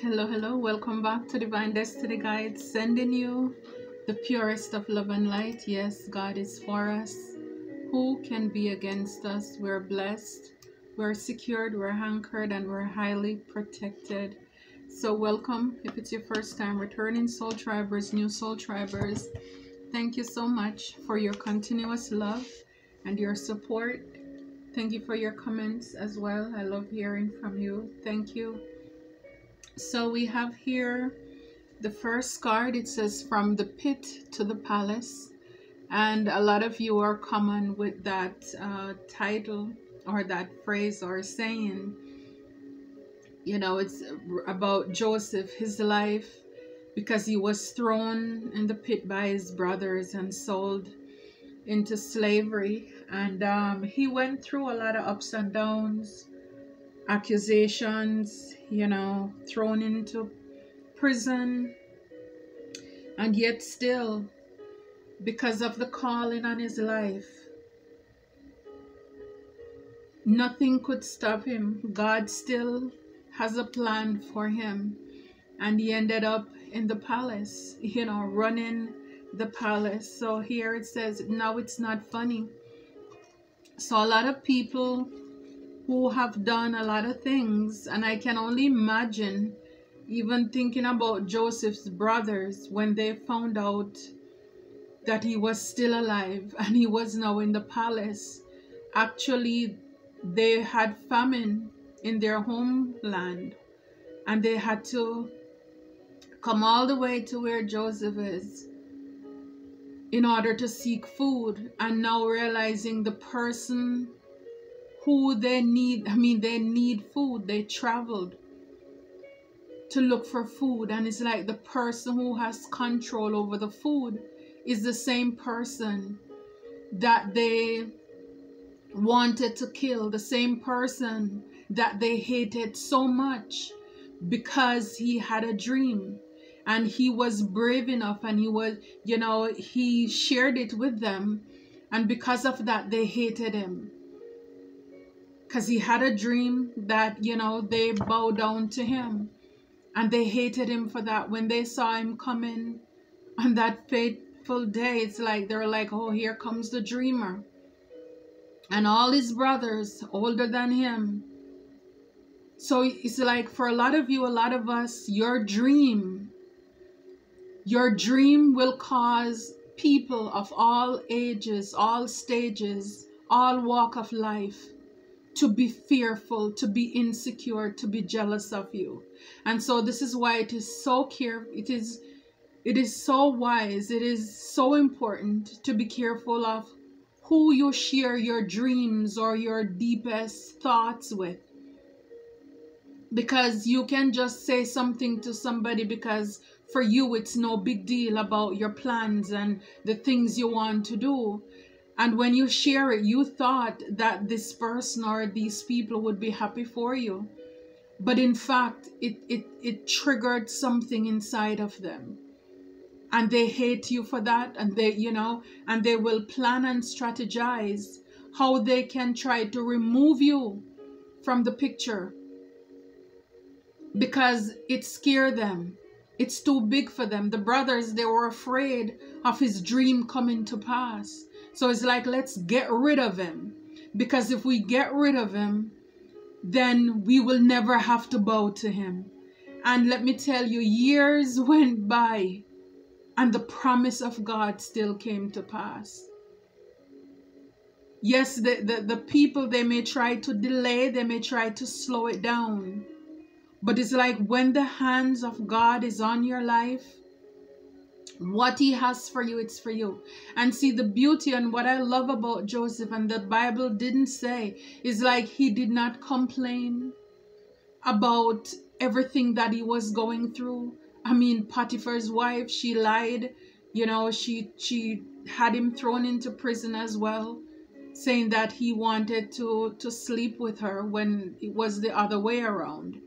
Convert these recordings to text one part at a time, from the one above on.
Hello, hello. Welcome back to Divine Destiny Guide, sending you the purest of love and light. Yes, God is for us. Who can be against us? We're blessed, we're secured, we're anchored, and we're highly protected. So, welcome. If it's your first time returning Soul Tribers, new Soul Tribers, thank you so much for your continuous love and your support. Thank you for your comments as well. I love hearing from you. Thank you. So we have here the first card. It says from the pit to the palace. And a lot of you are common with that uh, title or that phrase or saying. You know, it's about Joseph, his life, because he was thrown in the pit by his brothers and sold into slavery. And um, he went through a lot of ups and downs, accusations, you know, thrown into prison. And yet, still, because of the calling on his life, nothing could stop him. God still has a plan for him. And he ended up in the palace, you know, running the palace. So here it says, now it's not funny. So a lot of people who have done a lot of things, and I can only imagine even thinking about Joseph's brothers when they found out that he was still alive and he was now in the palace. Actually, they had famine in their homeland and they had to come all the way to where Joseph is in order to seek food and now realizing the person who they need i mean they need food. They traveled to look for food and it's like the person who has control over the food is the same person that they wanted to kill the same person that they hated so much because he had a dream and he was brave enough and he was you know he shared it with them and because of that they hated him because he had a dream that you know they bowed down to him. And they hated him for that. When they saw him coming on that fateful day it's like they're like oh here comes the dreamer. And all his brothers older than him. So it's like for a lot of you a lot of us your dream your dream will cause people of all ages, all stages, all walk of life to be fearful, to be insecure, to be jealous of you. And so this is why it is so care it is it is so wise, it is so important to be careful of who you share your dreams or your deepest thoughts with. Because you can just say something to somebody because for you it's no big deal about your plans and the things you want to do and when you share it you thought that this person or these people would be happy for you but in fact it it, it triggered something inside of them and they hate you for that and they you know and they will plan and strategize how they can try to remove you from the picture because it scared them it's too big for them. The brothers, they were afraid of his dream coming to pass. So it's like, let's get rid of him. Because if we get rid of him, then we will never have to bow to him. And let me tell you, years went by and the promise of God still came to pass. Yes, the, the, the people, they may try to delay, they may try to slow it down. But it's like when the hands of God is on your life, what he has for you, it's for you. And see the beauty and what I love about Joseph, and the Bible didn't say, is like he did not complain about everything that he was going through. I mean, Potiphar's wife, she lied, you know, she she had him thrown into prison as well, saying that he wanted to to sleep with her when it was the other way around.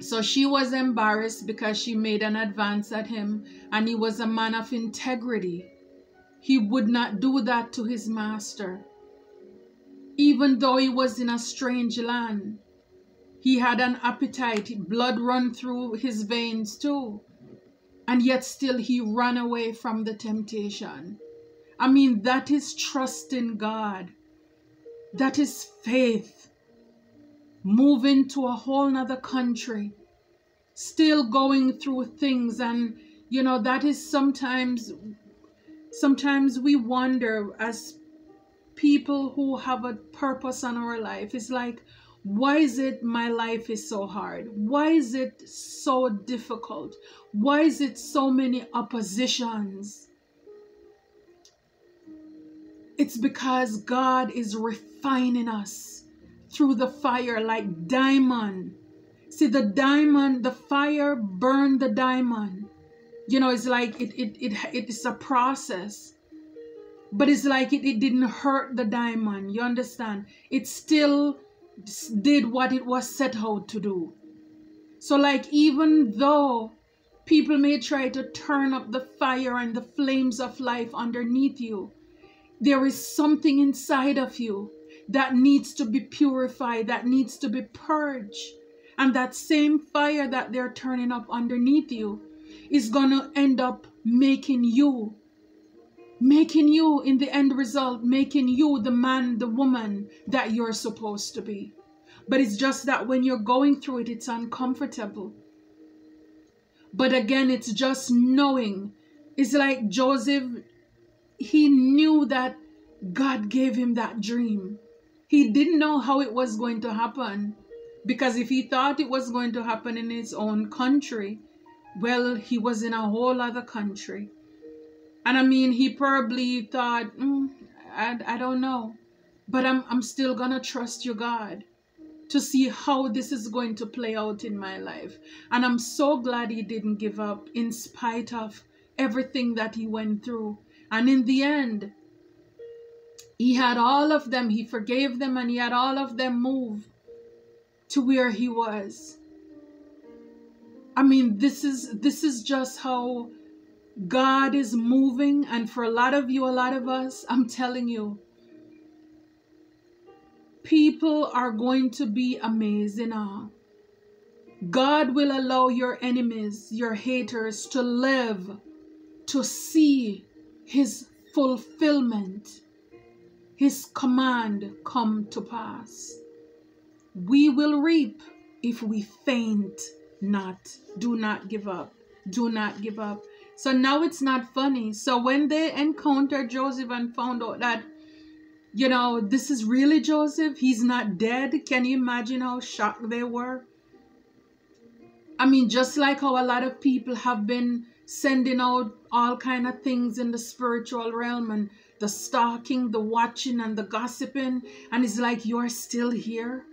So she was embarrassed because she made an advance at him, and he was a man of integrity. He would not do that to his master, even though he was in a strange land. He had an appetite, blood run through his veins too. And yet still he ran away from the temptation. I mean, that is trust in God. That is faith. Moving to a whole nother country. Still going through things. And you know that is sometimes sometimes we wonder as people who have a purpose on our life it's like why is it my life is so hard? Why is it so difficult? Why is it so many oppositions? It's because god is refining us through the fire like diamond. See the diamond the fire burned the diamond. You know it's like it it, it it's a process but it's like it, it didn't hurt the diamond. You understand? It still did what it was set out to do. So like even though people may try to turn up the fire and the flames of life underneath you there is something inside of you that needs to be purified that needs to be purged. And that same fire that they're turning up underneath you is going to end up making you making you in the end result making you the man the woman that you're supposed to be. But it's just that when you're going through it it's uncomfortable. But again it's just knowing. It's like joseph he knew that god gave him that dream he didn't know how it was going to happen because if he thought it was going to happen in his own country well, he was in a whole other country. And I mean, he probably thought, mm, I, I don't know. But I'm, I'm still going to trust you, God, to see how this is going to play out in my life. And I'm so glad he didn't give up in spite of everything that he went through. And in the end, he had all of them, he forgave them, and he had all of them move to where he was. I mean, this is this is just how God is moving and for a lot of you, a lot of us, I'm telling you, people are going to be amazed in awe. God will allow your enemies, your haters to live, to see his fulfillment, his command come to pass. We will reap if we faint not. Do not give up. Do not give up. So now it's not funny. So when they encountered Joseph and found out that, you know, this is really Joseph, he's not dead. Can you imagine how shocked they were? I mean, just like how a lot of people have been sending out all kind of things in the spiritual realm and the stalking, the watching, and the gossiping, and it's like you're still here.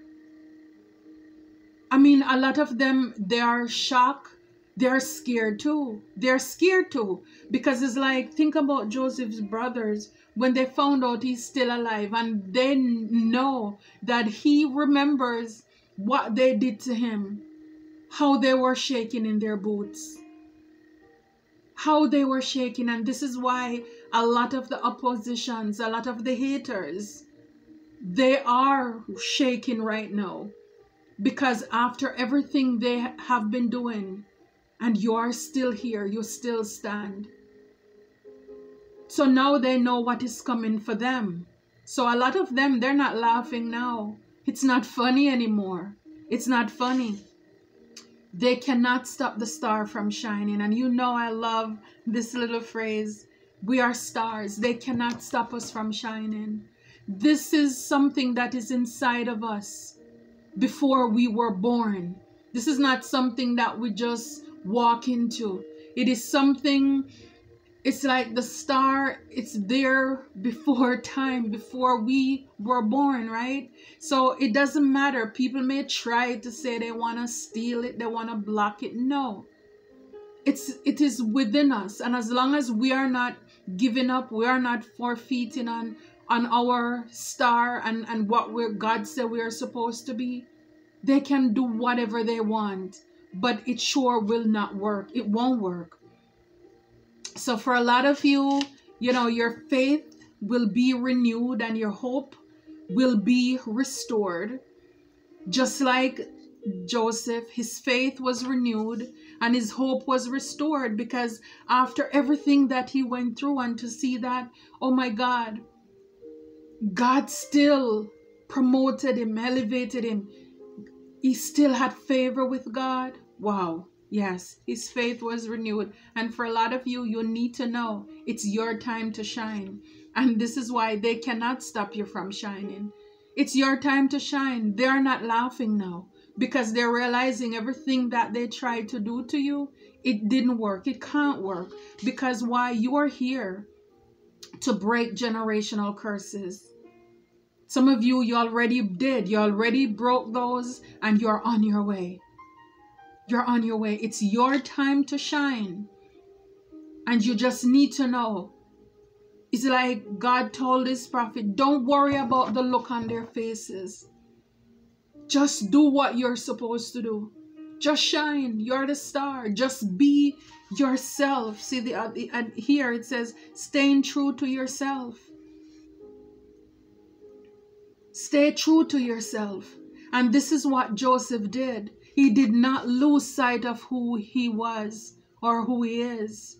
I mean, a lot of them, they are shocked. They're scared too. They're scared too. Because it's like, think about Joseph's brothers when they found out he's still alive and they know that he remembers what they did to him, how they were shaking in their boots, how they were shaking. And this is why a lot of the oppositions, a lot of the haters, they are shaking right now because after everything they have been doing, and you are still here, you still stand. So now they know what is coming for them. So a lot of them, they're not laughing now. It's not funny anymore. It's not funny. They cannot stop the star from shining. And you know, I love this little phrase we are stars. They cannot stop us from shining. This is something that is inside of us before we were born. This is not something that we just walk into. It is something, it's like the star, it's there before time, before we were born, right? So it doesn't matter. People may try to say they want to steal it, they want to block it. No. It's it is within us. And as long as we are not giving up, we are not forfeiting on on our star and, and what we're God said we are supposed to be, they can do whatever they want, but it sure will not work. It won't work. So for a lot of you, you know, your faith will be renewed and your hope will be restored. Just like Joseph, his faith was renewed and his hope was restored because after everything that he went through, and to see that, oh my God, God still promoted him, elevated him. He still had favor with God. Wow. Yes, his faith was renewed. And for a lot of you, you need to know it's your time to shine. And this is why they cannot stop you from shining. It's your time to shine. They're not laughing now because they're realizing everything that they tried to do to you, it didn't work. It can't work because why you are here to break generational curses. Some of you, you already did. You already broke those and you're on your way. You're on your way. It's your time to shine. And you just need to know. It's like God told his prophet, don't worry about the look on their faces. Just do what you're supposed to do. Just shine. You're the star. Just be yourself. See the, uh, the and here it says staying true to yourself. Stay true to yourself. And this is what Joseph did. He did not lose sight of who he was or who he is.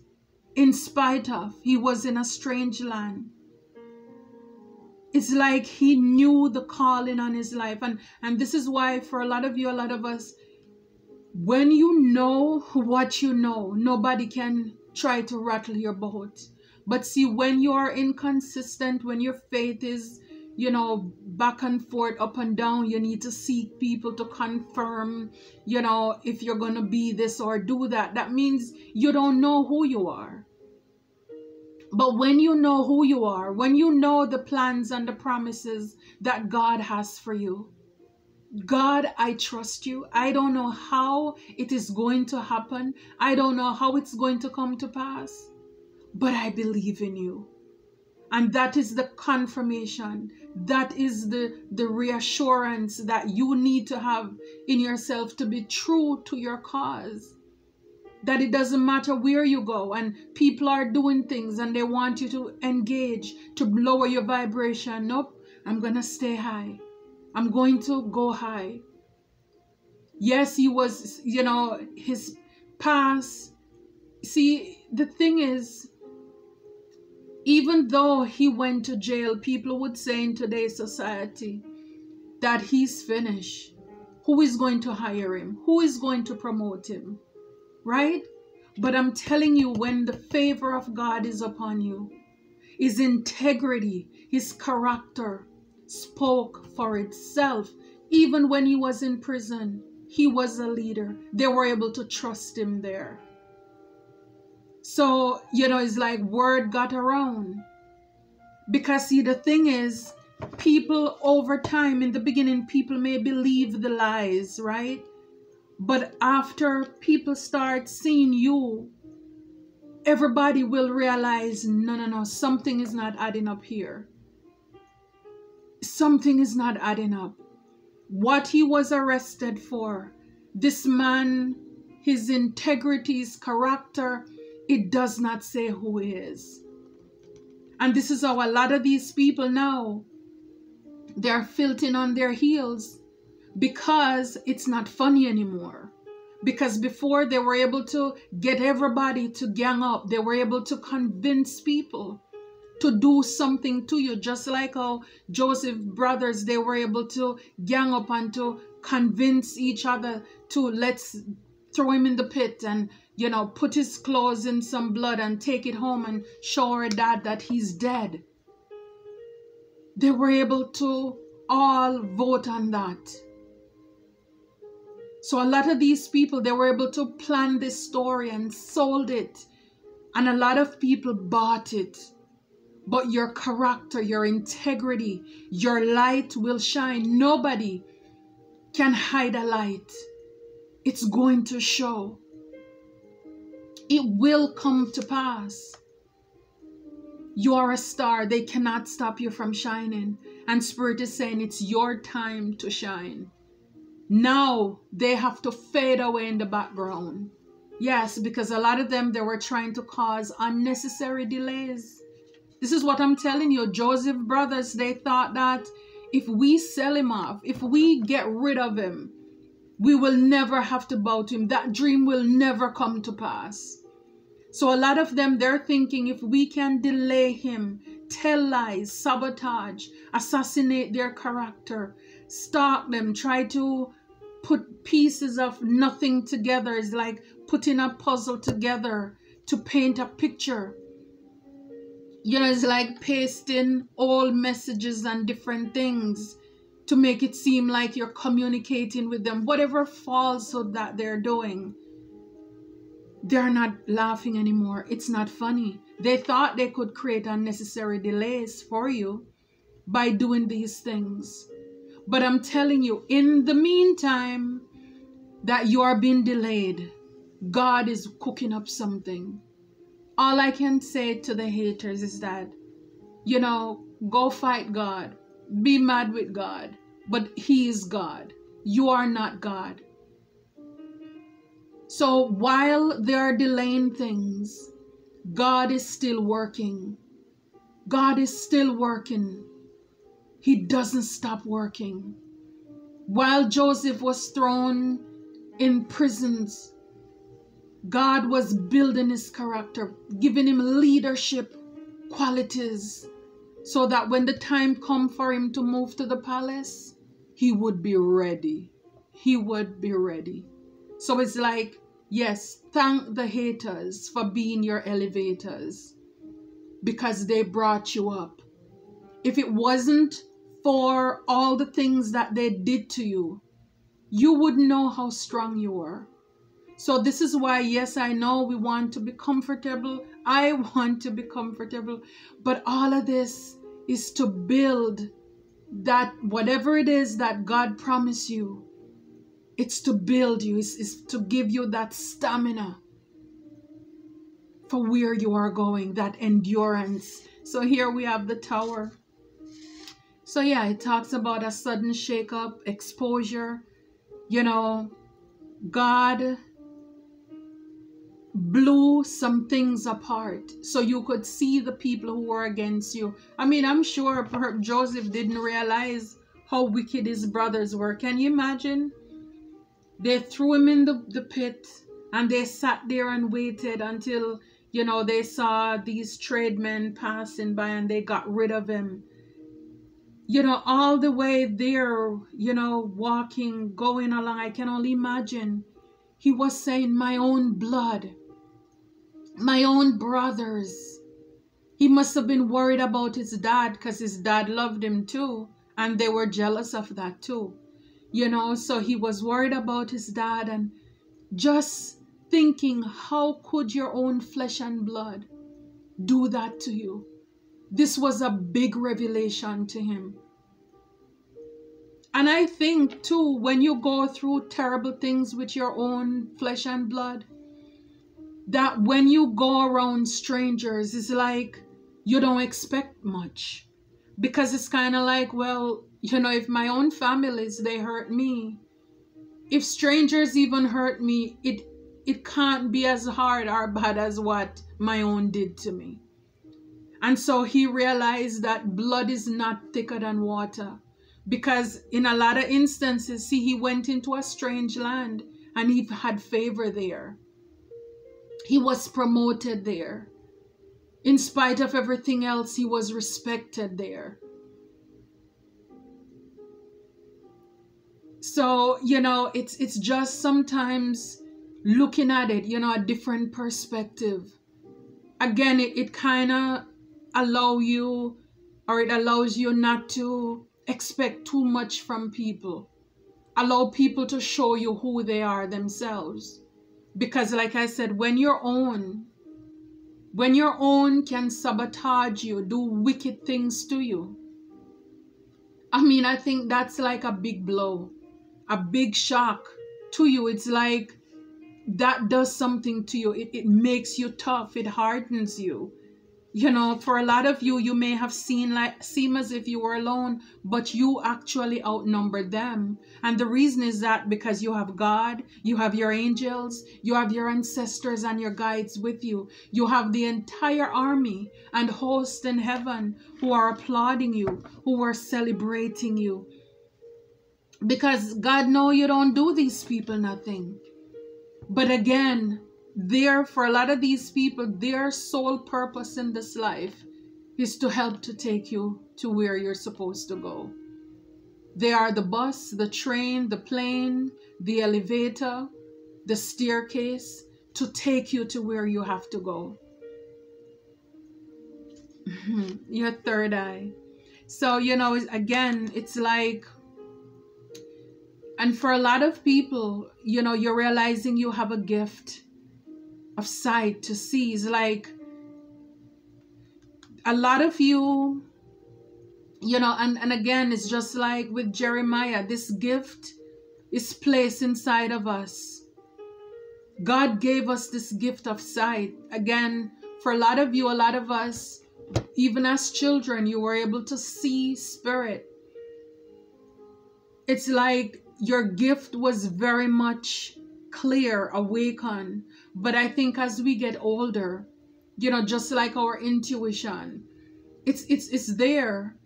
In spite of, he was in a strange land. It's like he knew the calling on his life. And, and this is why, for a lot of you, a lot of us, when you know what you know, nobody can try to rattle your boat. But see, when you are inconsistent, when your faith is you know, back and forth, up and down. You need to seek people to confirm, you know, if you're going to be this or do that. That means you don't know who you are. But when you know who you are, when you know the plans and the promises that God has for you, God, I trust you. I don't know how it is going to happen. I don't know how it's going to come to pass, but I believe in you. And that is the confirmation. That is the, the reassurance that you need to have in yourself to be true to your cause. That it doesn't matter where you go and people are doing things and they want you to engage to lower your vibration. Nope, I'm to stay high. I'm going to go high. Yes, he was, you know, his past. See, the thing is, even though he went to jail, people would say in today's society that he's finished. Who is going to hire him? Who is going to promote him? Right? But I'm telling you, when the favor of God is upon you, his integrity, his character spoke for itself. Even when he was in prison, he was a leader. They were able to trust him there. So, you know, it's like word got around. Because, see, the thing is, people over time, in the beginning, people may believe the lies, right? But after people start seeing you, everybody will realize no, no, no, something is not adding up here. Something is not adding up. What he was arrested for, this man, his integrity, his character, it does not say who he is. And this is how a lot of these people now, they're filting on their heels because it's not funny anymore. Because before they were able to get everybody to gang up, they were able to convince people to do something to you, just like how Joseph brothers they were able to gang up and to convince each other to let's throw him in the pit and you know, put his claws in some blood and take it home and show her dad that he's dead. They were able to all vote on that. So a lot of these people, they were able to plan this story and sold it. And a lot of people bought it. But your character, your integrity, your light will shine. Nobody can hide a light. It's going to show it will come to pass. You are a star. They cannot stop you from shining. And Spirit is saying it's your time to shine. Now they have to fade away in the background. Yes, because a lot of them, they were trying to cause unnecessary delays. This is what I'm telling you. Joseph brothers, they thought that if we sell him off, if we get rid of him, we will never have to bow to him. That dream will never come to pass. So a lot of them, they're thinking if we can delay him, tell lies, sabotage, assassinate their character, stalk them, try to put pieces of nothing together is like putting a puzzle together to paint a picture. You know, it's like pasting all messages and different things to make it seem like you're communicating with them, whatever falsehood that they're doing. They're not laughing anymore. It's not funny. They thought they could create unnecessary delays for you by doing these things. But I'm telling you, in the meantime, that you are being delayed, God is cooking up something. All I can say to the haters is that, you know, go fight God be mad with God, but He is God. You are not God. So while they are delaying things, God is still working. God is still working. He doesn't stop working. While Joseph was thrown in prisons, God was building his character, giving him leadership qualities so that when the time come for him to move to the palace, he would be ready. He would be ready. So it's like, yes, thank the haters for being your elevators because they brought you up. If it wasn't for all the things that they did to you, you wouldn't know how strong you were. So this is why, yes, I know we want to be comfortable. I want to be comfortable. But all of this is to build that whatever it is that God promised you, it's to build you, it's, it's to give you that stamina for where you are going, that endurance. So here we have the tower. So yeah, it talks about a sudden shake-up, exposure. You know, God blew some things apart so you could see the people who were against you. I mean, I'm sure Joseph didn't realize how wicked his brothers were. Can you imagine? They threw him in the, the pit and they sat there and waited until, you know, they saw these tradesmen passing by and they got rid of him. You know, all the way there, you know, walking, going along, I can only imagine. He was saying, My own blood my own brothers. He must have been worried about his dad because his dad loved him too. And they were jealous of that too. You know, so he was worried about his dad and just thinking, how could your own flesh and blood do that to you? This was a big revelation to him. And I think too, when you go through terrible things with your own flesh and blood, that when you go around strangers, it's like you don't expect much. Because it's kind of like, well, you know, if my own families, they hurt me. If strangers even hurt me, it it can't be as hard or bad as what my own did to me. And so he realized that blood is not thicker than water. Because in a lot of instances, see, he went into a strange land and he had favor there. He was promoted there. In spite of everything else, he was respected there. So, you know, it's it's just sometimes looking at it, you know, a different perspective. Again, it, it kind of allow you or it allows you not to expect too much from people. Allow people to show you who they are themselves. Because, like I said, when your own, when your own can sabotage you, do wicked things to you, I mean, I think that's like a big blow, a big shock to you. It's like that does something to you. It, it makes you tough. It hardens you you know for a lot of you you may have seen like seem as if you were alone but you actually outnumbered them. And the reason is that because you have god you have your angels you have your ancestors and your guides with you. You have the entire army and host in heaven who are applauding you who are celebrating you. Because God know you don't do these people nothing. But again, there for a lot of these people, their sole purpose in this life is to help to take you to where you're supposed to go. They are the bus, the train, the plane, the elevator, the staircase to take you to where you have to go. Your third eye. So, you know, again, it's like, and for a lot of people, you know, you're realizing you have a gift of sight to see. It's like a lot of you, you know, and, and again, it's just like with Jeremiah, this gift is placed inside of us. God gave us this gift of sight. Again, for a lot of you, a lot of us, even as children, you were able to see spirit. It's like your gift was very much clear, awaken. But I think as we get older, you know, just like our intuition, it's it's it's there.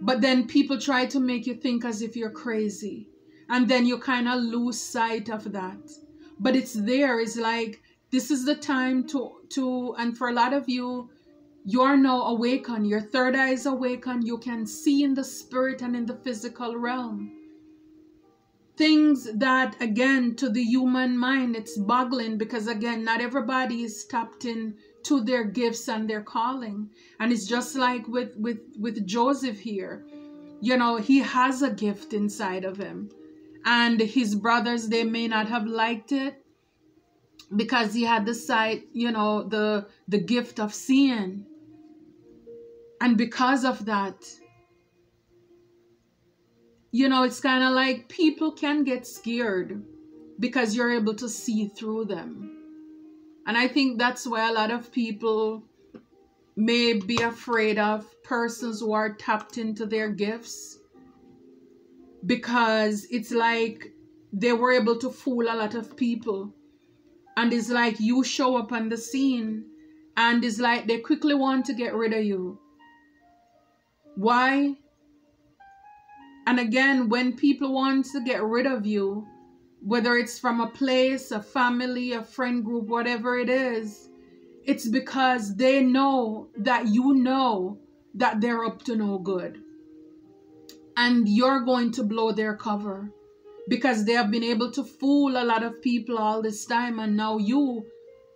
But then people try to make you think as if you're crazy. And then you kind of lose sight of that. But it's there. It's like this is the time to to and for a lot of you, you are now awakened. Your third eye is awakened. You can see in the spirit and in the physical realm. Things that, again, to the human mind, it's boggling because, again, not everybody is tapped in to their gifts and their calling. And it's just like with, with, with Joseph here. You know, he has a gift inside of him. And his brothers, they may not have liked it because he had the sight, you know, the the gift of seeing and because of that, you know, it's kind of like people can get scared because you're able to see through them. And I think that's why a lot of people may be afraid of persons who are tapped into their gifts because it's like they were able to fool a lot of people. And it's like you show up on the scene and it's like they quickly want to get rid of you why? And again, when people want to get rid of you, whether it's from a place, a family, a friend group, whatever it is, it's because they know that you know that they're up to no good. And you're going to blow their cover because they have been able to fool a lot of people all this time. And now you,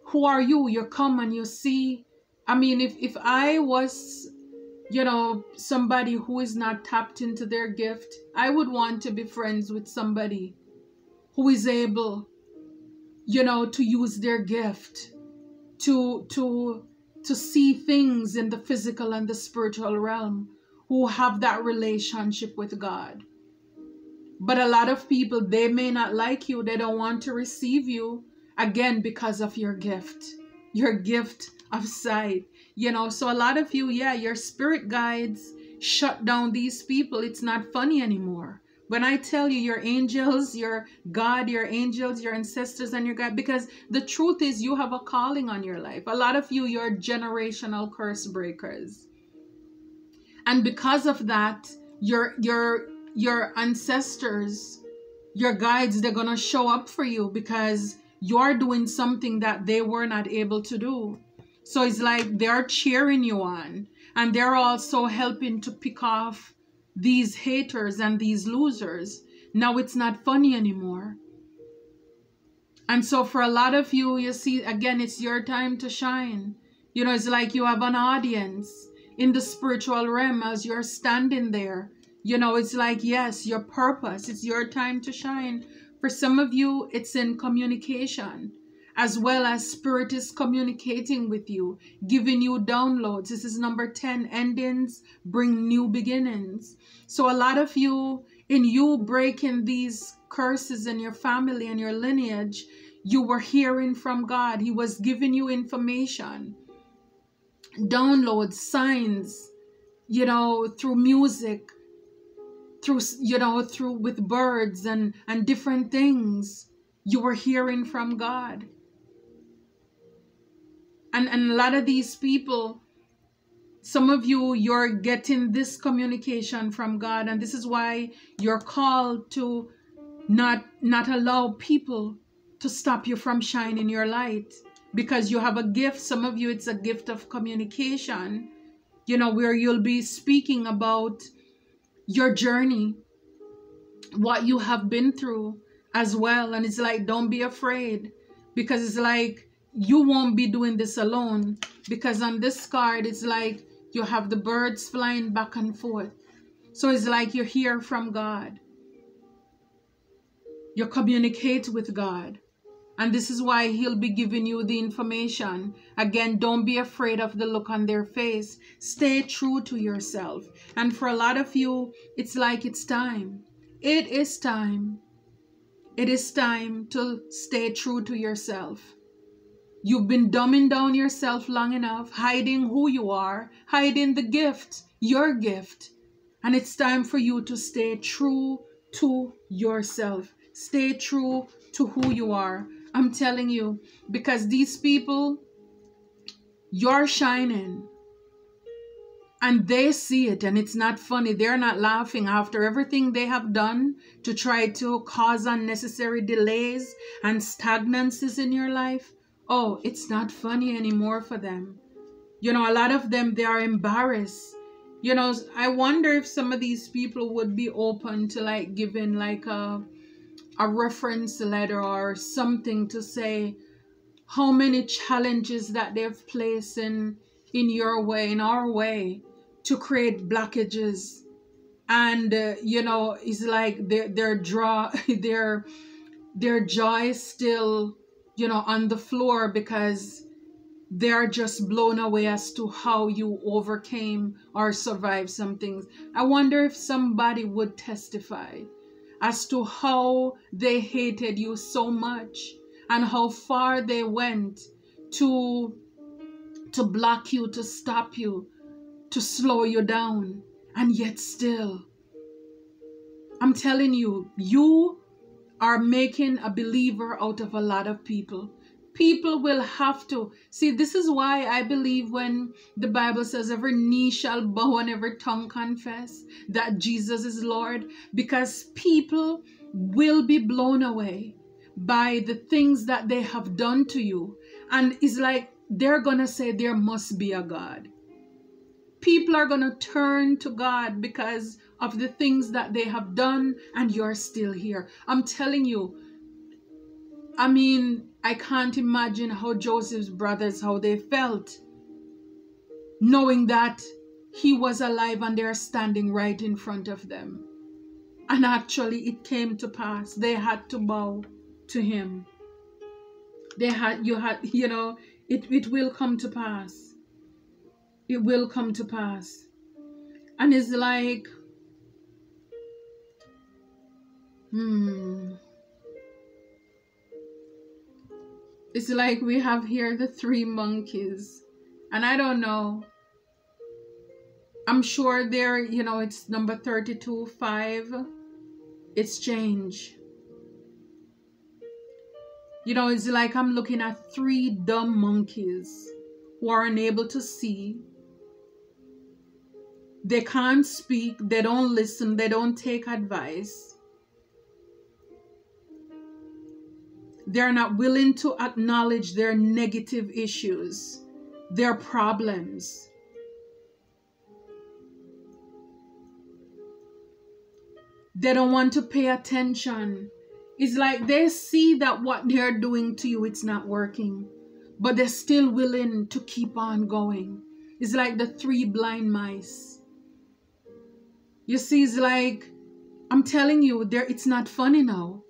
who are you? You come and you see. I mean, if, if I was you know, somebody who is not tapped into their gift. I would want to be friends with somebody who is able, you know, to use their gift to to to see things in the physical and the spiritual realm, who have that relationship with God. But a lot of people, they may not like you. They don't want to receive you again because of your gift, your gift of sight you know so a lot of you yeah your spirit guides shut down these people it's not funny anymore when I tell you your angels, your God, your angels, your ancestors, and your God, because the truth is you have a calling on your life. A lot of you, you're generational curse breakers. And because of that, your your your ancestors, your guides, they're gonna show up for you because you're doing something that they were not able to do. So it's like they're cheering you on and they're also helping to pick off these haters and these losers. Now it's not funny anymore. And so for a lot of you, you see, again, it's your time to shine. You know, it's like you have an audience in the spiritual realm as you're standing there. You know, it's like, yes, your purpose, it's your time to shine. For some of you, it's in communication as well as spirit is communicating with you, giving you downloads. This is number 10. Endings bring new beginnings. So a lot of you, in you breaking these curses in your family and your lineage, you were hearing from God. He was giving you information, downloads, signs, you know, through music, through, you know, through with birds and, and different things. You were hearing from God and and a lot of these people some of you you're getting this communication from god. And this is why you're called to not not allow people to stop you from shining your light. Because you have a gift. Some of you it's a gift of communication. You know where you'll be speaking about your journey what you have been through as well. And it's like don't be afraid. Because it's like you won't be doing this alone because on this card it's like you have the birds flying back and forth. So it's like you hear from God. You communicate with God. And this is why He'll be giving you the information. Again, don't be afraid of the look on their face. Stay true to yourself. And for a lot of you, it's like it's time. It is time. It is time to stay true to yourself. You've been dumbing down yourself long enough, hiding who you are, hiding the gift, your gift. And it's time for you to stay true to yourself. Stay true to who you are. I'm telling you, because these people, you're shining. And they see it, and it's not funny. They're not laughing after everything they have done to try to cause unnecessary delays and stagnancies in your life oh, it's not funny anymore for them. You know, a lot of them, they are embarrassed. You know, I wonder if some of these people would be open to like giving like a, a reference letter or something to say how many challenges that they've placed in, in your way, in our way, to create blockages. And, uh, you know, it's like their, their draw, their, their joy still you know, on the floor because they're just blown away as to how you overcame or survived some things. I wonder if somebody would testify as to how they hated you so much and how far they went to to block you, to stop you, to slow you down. And yet still, I'm telling you, you are making a believer out of a lot of people. People will have to see. This is why I believe when the Bible says every knee shall bow and every tongue confess that Jesus is Lord, because people will be blown away by the things that they have done to you. And it's like they're going to say there must be a God. People are going to turn to God because of the things that they have done and you're still here. I'm telling you, I mean, I can't imagine how Joseph's brothers, how they felt knowing that he was alive and they're standing right in front of them. And actually it came to pass. They had to bow to him. They had, you had, you know, it, it will come to pass. It will come to pass. And it's like, Hmm. It's like we have here the three monkeys. And I don't know. I'm sure there, you know, it's number 32, 5. It's change. You know, it's like I'm looking at three dumb monkeys who are unable to see. They can't speak, they don't listen, they don't take advice. They're not willing to acknowledge their negative issues, their problems. They don't want to pay attention. It's like they see that what they're doing to you, it's not working. But they're still willing to keep on going. It's like the three blind mice. You see, it's like, I'm telling you, there it's not funny now.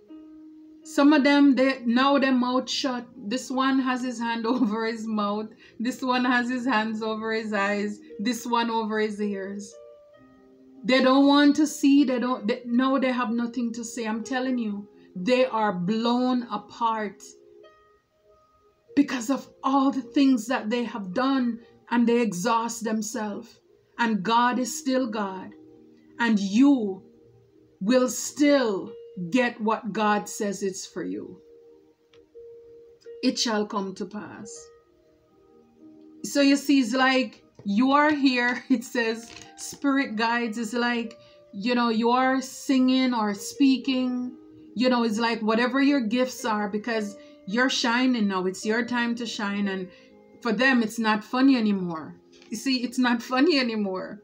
Some of them, they now their mouth shut. This one has his hand over his mouth. This one has his hands over his eyes. This one over his ears. They don't want to see. They don't. They, no, they have nothing to say. I'm telling you, they are blown apart because of all the things that they have done, and they exhaust themselves. And God is still God, and you will still get what God says it's for you. It shall come to pass. So you see, it's like you are here. It says spirit guides It's like, you know, you are singing or speaking. You know, it's like whatever your gifts are because you're shining now. It's your time to shine. And for them, it's not funny anymore. You see, it's not funny anymore.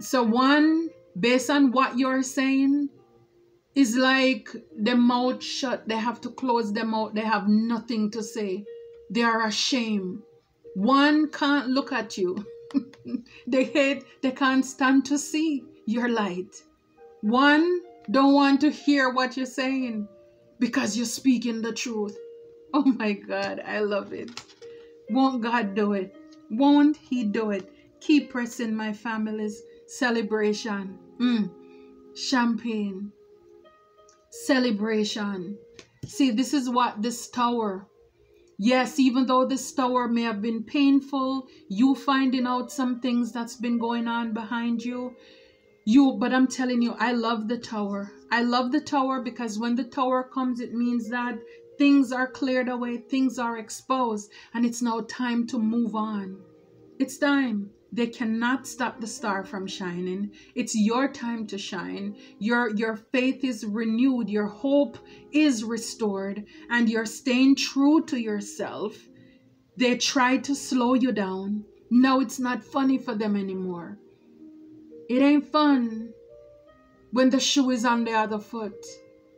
So, one, based on what you're saying, is like the mouth shut. They have to close their mouth. They have nothing to say. They are ashamed. One can't look at you. they hate, they can't stand to see your light. One don't want to hear what you're saying because you're speaking the truth. Oh my God, I love it. Won't God do it? Won't He do it? Keep pressing my family's celebration. Mm. Champagne. Celebration. See, this is what this tower. Yes, even though this tower may have been painful, you finding out some things that's been going on behind you. You, but I'm telling you, I love the tower. I love the tower because when the tower comes, it means that things are cleared away, things are exposed, and it's now time to move on. It's time. They cannot stop the star from shining. It's your time to shine. Your your faith is renewed, your hope is restored, and you're staying true to yourself. They tried to slow you down. Now it's not funny for them anymore. It ain't fun when the shoe is on the other foot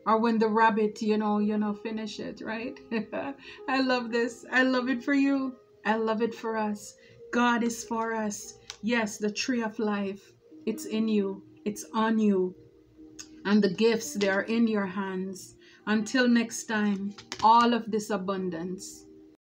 or when the rabbit, you know, you know, finish it, right? I love this. I love it for you. I love it for us. God is for us. Yes, the tree of life, it's in you, it's on you. And the gifts, they are in your hands. Until next time, all of this abundance